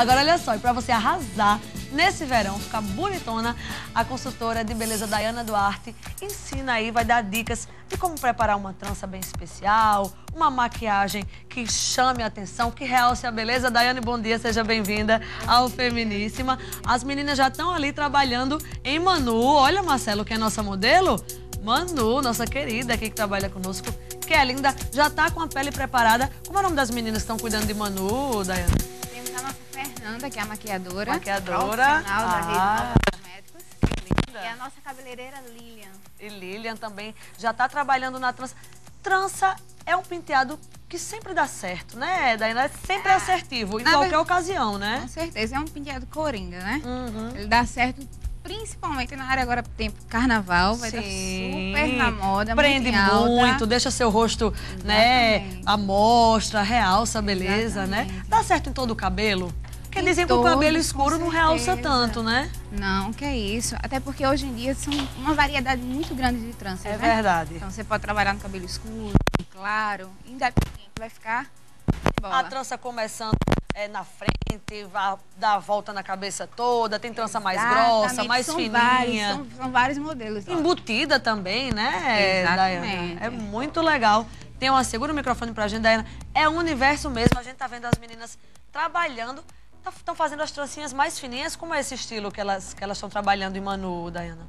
Agora, olha só, e para você arrasar nesse verão, ficar bonitona, a consultora de beleza Dayana Duarte ensina aí, vai dar dicas de como preparar uma trança bem especial, uma maquiagem que chame a atenção, que realce a beleza. Daiane, bom dia, seja bem-vinda ao Feminíssima. As meninas já estão ali trabalhando em Manu. Olha, Marcelo, que é nossa modelo. Manu, nossa querida aqui que trabalha conosco, que é linda, já está com a pele preparada. Como é o nome das meninas que estão cuidando de Manu, Daiane? A Fernanda, que é a maquiadora. Maquiadora. Da Ah. Cosméticos. Linda. E a nossa cabeleireira Lilian. E Lilian também já está trabalhando na trança. Trança é um penteado que sempre dá certo, né, Daiane? É sempre É. assertivo, em Na qualquer ocasião, Com né? certeza, é um penteado coringa, né? Uhum. Ele dá certo principalmente na área agora tempo carnaval, vai estar Sim. super na moda, Prende muito, muito, deixa seu rosto, né, Exatamente. à mostra, realça a beleza, né? Exatamente. Dá certo em todo o cabelo? Porque Em dizem que o cabelo escuro não realça tanto, né? Não, que é isso. Até porque hoje em dia são uma variedade muito grande de tranças, É né? verdade. Então você pode trabalhar no cabelo escuro, claro, independente, vai ficar bola. A trança começando é, na frente, vai dar a volta na cabeça toda, tem trança mais grossa, Exatamente, mais são fininha. Vários, são, são vários modelos. ó. Embutida também, né, Exatamente. Dayana? É muito legal. Tem uma segura o microfone pra gente, Dayana. É um universo mesmo. A gente tá vendo as meninas trabalhando. Estão fazendo as trancinhas mais fininhas. Como é esse estilo que elas que elas estão trabalhando em Manu, Dayana?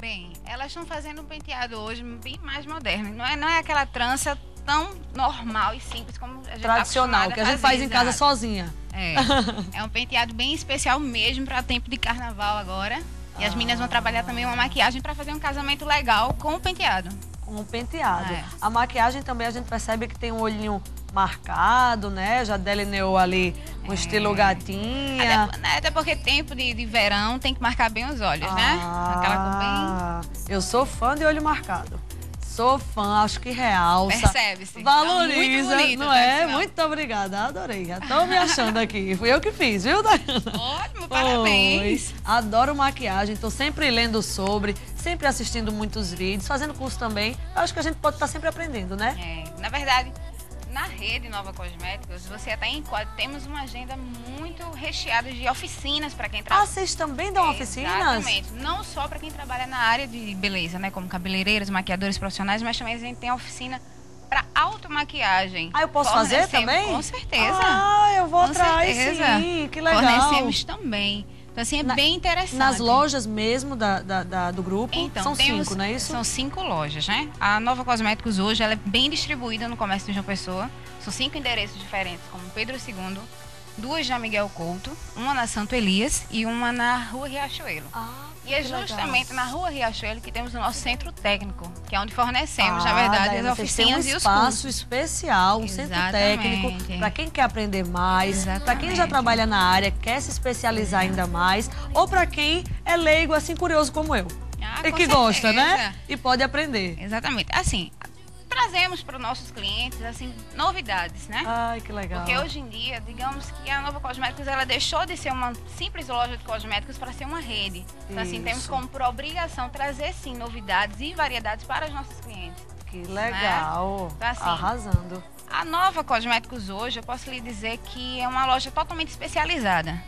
Bem, elas estão fazendo um penteado hoje bem mais moderno. Não é, não é aquela trança tão normal e simples como a gente tá Tradicional, acostumada que a gente fazer, faz em casa sozinha. É. é um penteado bem especial mesmo para tempo de carnaval agora. E as meninas vão trabalhar também uma maquiagem para fazer um casamento legal com o penteado. Com um penteado. É. A maquiagem também a gente percebe que tem um olhinho marcado, né? Já delineou ali um estilo gatinha. Até, né, até porque tempo de, de verão tem que marcar bem os olhos, né? Aquela cor bem. Ah, Eu sou fã de olho marcado. Sou fã, acho que realça. Percebe-se. Valoriza, Tá muito bonito, não tá, é? sinal. Muito obrigada, adorei. Já tô me achando aqui. Fui eu que fiz, viu, Dayana? Ótimo, parabéns. Adoro maquiagem, tô sempre lendo sobre, sempre assistindo muitos vídeos, fazendo curso também. Acho que a gente pode estar sempre aprendendo, né? É, na verdade, na rede Nova Cosméticos, você até enquadra, temos uma agenda muito recheada de oficinas para quem Ah, trabalha. vocês também dão oficinas? Exatamente. Não só para quem trabalha na área de beleza, né? Como cabeleireiras, maquiadores profissionais, mas também a gente tem oficina para automaquiagem. Ah, eu posso fazer também? Com certeza. Ah, eu vou Com atrás, certeza. sim. Que legal. Fornecemos também. Então, assim, é Na- bem interessante. Nas lojas mesmo da, da- da- do grupo, Então, são temos- cinco, não é isso? São cinco lojas, né? A Nova Cosméticos hoje ela é bem distribuída no comércio de João Pessoa. São cinco endereços diferentes, como Pedro II, duas na Miguel Couto, uma na Santo Elias e uma na Rua Riachuelo. Ah, E é que legal. justamente na Rua Riachuelo que temos o nosso centro técnico, que é onde fornecemos, na Ah, verdade, Daiana, as oficinas um e os espaço cursos. especial, um centro Exatamente. técnico para quem quer aprender mais, para quem já trabalha na área, quer se especializar ainda mais, ou para quem é leigo, assim curioso como eu. Ah, e que gosta, né? certeza. E pode aprender. Exatamente. Assim, trazemos para os nossos clientes, assim, novidades, né? Ai, que legal. Porque hoje em dia, digamos que a Nova Cosméticos ela deixou de ser uma simples loja de cosméticos para ser uma rede. Então, assim, temos Isso. como por obrigação trazer sim novidades e variedades para os nossos clientes. Que legal. Então, assim, Arrasando. A Nova Cosméticos hoje, eu posso lhe dizer que é uma loja totalmente especializada.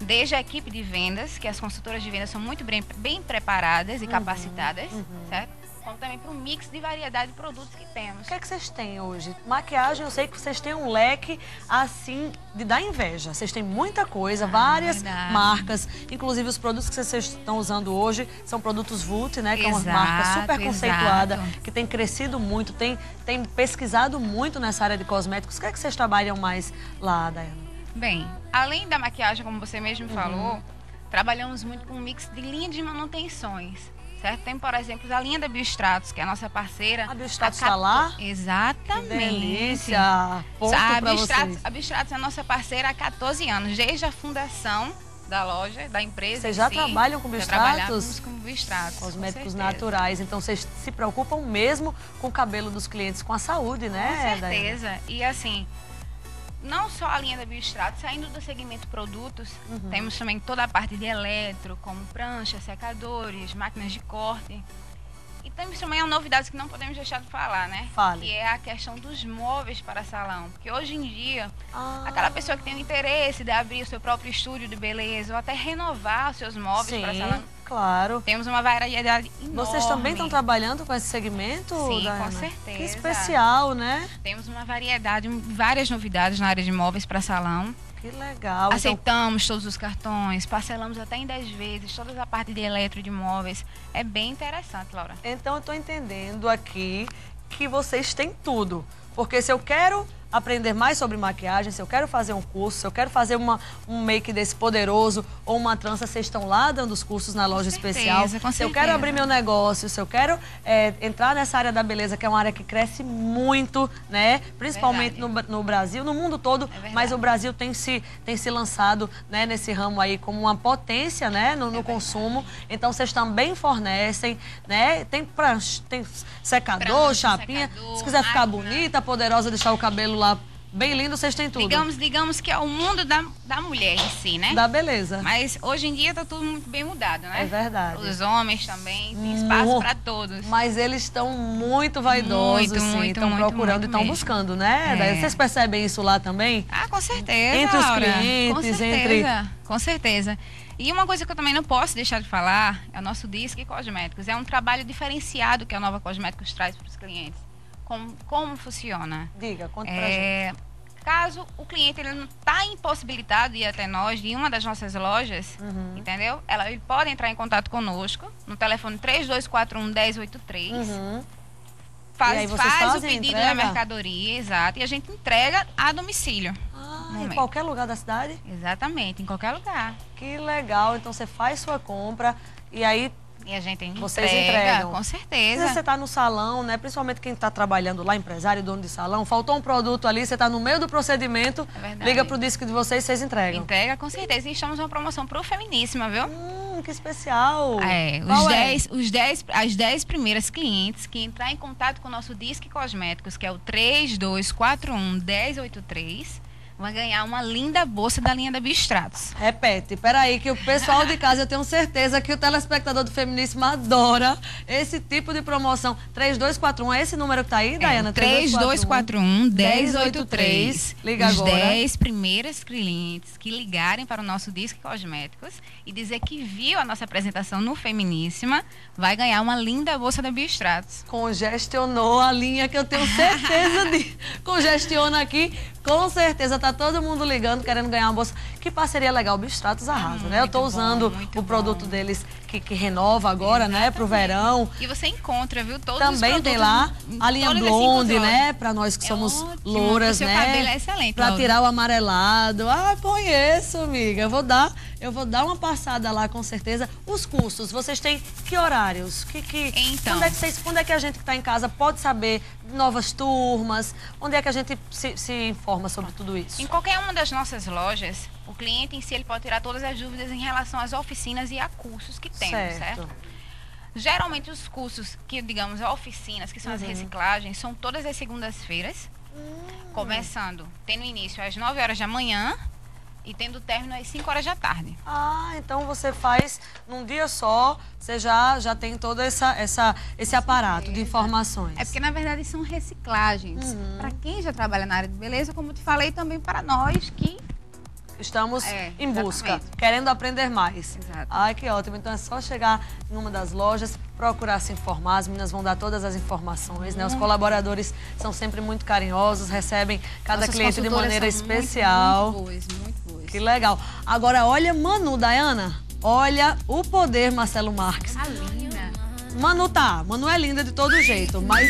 Desde a equipe de vendas, que as consultoras de vendas são muito bem, bem preparadas Uhum, e capacitadas, certo? Como também para o mix de variedade de produtos que temos. O que é que vocês têm hoje? Maquiagem, eu sei que vocês têm um leque assim de dar inveja. Vocês têm muita coisa, várias Ah, verdade. marcas. Inclusive os produtos que vocês estão usando hoje são produtos Vult, né? Que é uma Exato, marca super conceituada, exato. que tem crescido muito, tem, tem pesquisado muito nessa área de cosméticos. O que é que vocês trabalham mais lá, Dayana? Bem, além da maquiagem, como você mesmo Uhum. falou, trabalhamos muito com um mix de linha de manutenções. Certo? Tem, por exemplo, a linha da Biostratos, que é a nossa parceira. A Biostratos Ca- tá lá? Exatamente. Que delícia! Ponto a Biostratos, a Biostratos é a nossa parceira há 14 anos, desde a fundação da loja, da empresa. Vocês já si. trabalham com Já Biostratos? com Biostratos. com Cosméticos naturais. Então vocês se preocupam mesmo com o cabelo dos clientes, com a saúde, né? Com certeza. E assim, não só a linha da Biostrato, saindo do segmento produtos, Uhum. temos também toda a parte de eletro, como pranchas, secadores, máquinas de corte. E temos também uma novidade que não podemos deixar de falar, né? Fale. Que é a questão dos móveis para salão. Porque hoje em dia, Ah, aquela pessoa que tem o interesse de abrir o seu próprio estúdio de beleza ou até renovar os seus móveis Sim, para salão, claro. temos uma variedade enorme. Vocês também estão trabalhando com esse segmento, Sim, com certeza. Que especial, né? Temos uma variedade, várias novidades na área de móveis para salão. Que legal. Então, Aceitamos todos os cartões, parcelamos até em 10 vezes, toda a parte de eletro de móveis. É bem interessante, Laura. então eu estou entendendo aqui que vocês têm tudo. Porque se eu quero aprender mais sobre maquiagem, se eu quero fazer um curso, se eu quero fazer uma, um make desse poderoso ou uma trança, vocês estão lá dando os cursos na loja certeza, especial. com se eu certeza. quero abrir meu negócio, se eu quero é, entrar nessa área da beleza, que é uma área que cresce muito, né? Principalmente no, no Brasil, no mundo todo, verdade. mas o Brasil tem se, tem se lançado né, nesse ramo aí como uma potência né, no, no consumo. Então vocês também fornecem, né? Tem prancha, tem secador, Prancha, chapinha. secador, Se quiser ficar máquina. bonita, poderosa, deixar o cabelo lá bem lindo, vocês têm tudo. Digamos, digamos que é o mundo da, da mulher em si, né? Da beleza. Mas hoje em dia tá tudo muito bem mudado, né? É verdade. Os homens também, tem espaço para todos. Mas eles estão muito vaidosos, Muito, sim. Estão muito, procurando e estão buscando, né? É. Vocês percebem isso lá também? Ah, com certeza. Entre os Laura. clientes, com certeza, com certeza. E uma coisa que eu também não posso deixar de falar é o nosso Disque Cosméticos. É um trabalho diferenciado que a Nova Cosméticos traz para os clientes. Como, como funciona? Diga, conta pra gente. É, caso o cliente ele não está impossibilitado de ir até nós, de uma das nossas lojas, Uhum. entendeu? Ela, ele pode entrar em contato conosco no telefone 3241 1083. Uhum. Faz, faz o pedido entrega? da mercadoria, exato, e a gente entrega a domicílio. Ah, em qualquer lugar da cidade? Exatamente, em qualquer lugar. Que legal. Então você faz sua compra e aí E a gente entrega, Vocês entregam. com certeza. você está no salão, né? Principalmente quem está trabalhando lá, empresário, dono de salão, faltou um produto ali, você está no meio do procedimento, É liga pro disco de vocês, vocês entregam. Entrega, com certeza. E estamos uma promoção pro Feminíssima, viu? Hum, que especial. É, os Qual é? 10, os 10, as 10 primeiras clientes que entrar em contato com o nosso Disque Cosméticos, que é o 3241 1083, vão ganhar uma linda bolsa da linha da Biostratos. Repete, peraí, que o pessoal de casa, eu tenho certeza que o telespectador do Feminíssimo adora esse tipo de promoção. 3241, é esse número que tá aí, Dayana? É, 3241 1083. Liga Os agora. 10 primeiras clientes que ligarem para o nosso Disque Cosméticos e dizer que viu a nossa apresentação no Feminíssima, vai ganhar uma linda bolsa da Biostratos. Congestionou a linha que eu tenho certeza de. Congestiona aqui, com certeza. Tá todo mundo ligando, querendo ganhar uma bolsa. Que parceria legal, Bistratos arrasa, né? Eu tô bom, usando muito o produto bom. deles que, que renova agora, né? Pro verão. E você encontra, viu? Todos Também tem lá a linha blonde, né? Pra nós que É somos ótimo, louras, pro seu né? cabelo é excelente, Pra Laura. tirar o amarelado. Ah, conheço, amiga. Eu vou dar, eu vou dar uma passada lá com certeza. Os cursos, vocês têm que horários? Que que Então. Quando é que vocês, quando é que a gente que tá em casa pode saber novas turmas? Onde é que a gente se, se informa sobre tudo isso? Em qualquer uma das nossas lojas, o cliente em si ele pode tirar todas as dúvidas em relação às oficinas e a cursos que temos, certo? Geralmente os cursos que, digamos, oficinas, que são as Uhum. reciclagens, são todas as segundas-feiras, Hum. começando, tendo início às 9 horas da manhã e tendo término às 5 horas da tarde. Ah, então você faz num dia só, você já, já tem todo essa, essa, esse aparato de informações. É porque, na verdade, são reciclagens. Uhum. Para quem já trabalha na área de beleza, como eu te falei, também para nós que. Estamos É, em busca, exatamente. querendo aprender mais. Exato. Ai, que ótimo. Então é só chegar numa das lojas, procurar se informar. As meninas vão dar todas as informações, né? Os colaboradores são sempre muito carinhosos, recebem cada Nossas cliente de maneira são muito, especial. Muito, boas, muito. Que legal. Agora, olha Manu, Dayana. Olha o poder, Marcelo Marques. A linda. Manu tá, Manu é linda de todo jeito, mas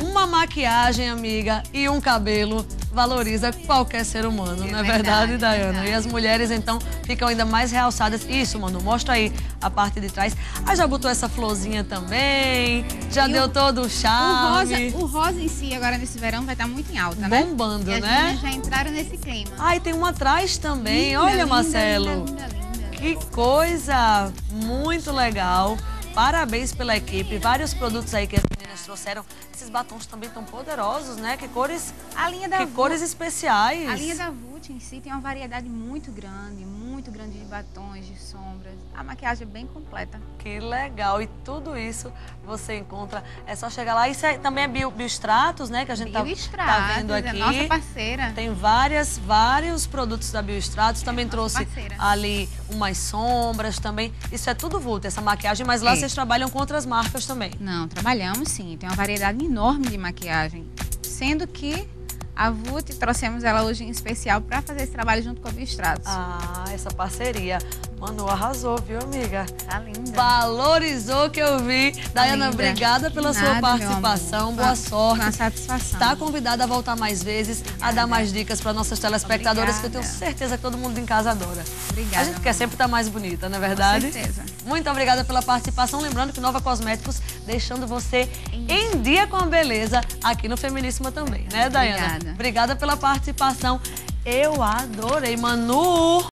uma maquiagem, amiga, e um cabelo valoriza qualquer ser humano, não é verdade, verdade, Dayana? E as mulheres, então, ficam ainda mais realçadas. Isso, Manu, mostra aí a parte de trás. Ah, já botou essa florzinha também, já E deu o- todo o O rosa, charme. o rosa em si, agora nesse verão, vai estar muito em alta, né? Bombando, e né? já entraram nesse clima. Ai, tem uma atrás também, Linda, olha, linda, Marcelo. Linda. Que coisa! Muito legal. Parabéns pela equipe. Vários produtos aí que meninas trouxeram. Esses batons também tão poderosos, né? Que cores, A linha da que cores especiais. A linha da Vult em si tem uma variedade muito grande, muito grande de batons, de sombras. A maquiagem é bem completa. Que legal. E tudo isso você encontra, é só chegar lá. Isso é, também é bio, Biostratos, né? Que a gente tá, tá vendo aqui. É nossa parceira. Tem várias, vários produtos da Biostratos. Também é trouxe parceira. ali umas sombras também. Isso é tudo Vult, essa maquiagem. Mas lá É. vocês trabalham com outras marcas também. Não, trabalhamos sim. Tem uma variedade enorme de maquiagem. Sendo que a VUT trouxemos ela hoje em especial para fazer esse trabalho junto com a Biostratos. Ah, essa parceria. Manu arrasou, viu, amiga? Tá linda. Valorizou o que eu vi. Dayana, linda. obrigada pela sua nada, meu participação. amor. Boa sorte. uma satisfação. Está convidada a voltar mais vezes, a dar mais dicas para nossas telespectadoras, que eu tenho Obrigada. certeza que todo mundo em casa adora. Obrigada, A gente quer sempre estar mais bonita, não é verdade? Com certeza. Muito obrigada pela participação. Lembrando que Nova Cosméticos deixando você em dia com a beleza aqui no Feminíssima também, né, Dayana? Obrigada. Obrigada pela participação. Eu adorei, Manu.